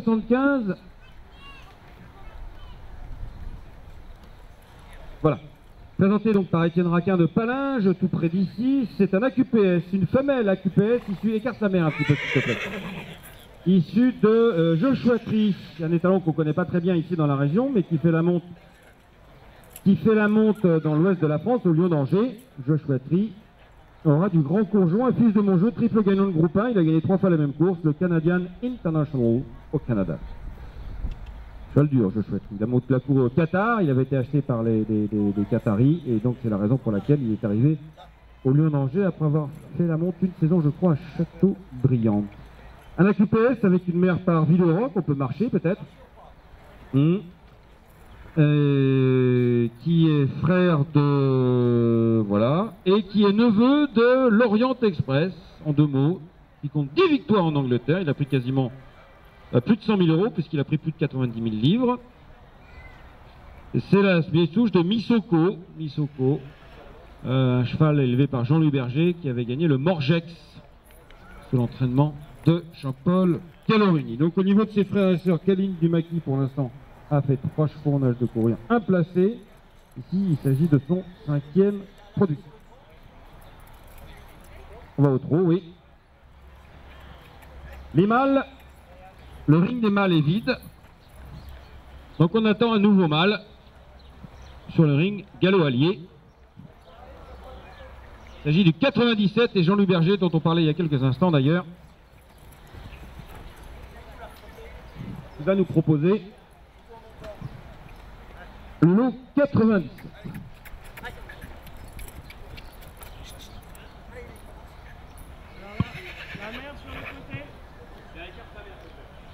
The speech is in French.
75. Voilà. Présenté donc par Étienne Raquin de Palinges, tout près d'ici. C'est un AQPS, une femelle AQPS issue, écarte sa mère un petit peu s'il. Issue de euh, Joshua un étalon qu'on connaît pas très bien ici dans la région, mais qui fait la monte, qui fait la monte dans l'ouest de la France, au Lyon d'Angers. Joshua Tree aura du grand conjoint, fils de mon jeu, triple gagnant de groupe 1. Il a gagné trois fois la même course, le Canadian International au Canada. Cheval dur, je souhaite. Il a monté la cour au Qatar, il avait été acheté par les, les, les- les Qataris, et donc c'est la raison pour laquelle il est arrivé au Lyon d'Angers après avoir fait la monte une saison, je crois, à Châteaubriand. Un AQPS avec une mère par Villeroy, qu'on peut marcher peut-être. Hmm. Euh, qui est frère de... Et qui est neveu de l'Orient Express, en deux mots, qui compte 10 victoires en Angleterre. Il a pris quasiment euh, plus de 100 000 euros, puisqu'il a pris plus de 90 000 livres. C'est la vieille souche de Misoko. Euh, un cheval élevé par Jean-Louis Berger, qui avait gagné le Morgex sous l'entraînement de Jean-Paul Calorini. Donc au niveau de ses frères et sœurs, Kaline Dumaki pour l'instant a fait trois âge de courir, un placé. Ici, il s'agit de son cinquième produit. On va au trot, oui. Les mâles, le ring des mâles est vide. Donc on attend un nouveau mâle sur le ring galop allié. Il s'agit du 97 et Jean-Louis Berger dont on parlait il y a quelques instants d'ailleurs. Il va nous proposer le lot 97. sur le côté. Derrière, ça vient.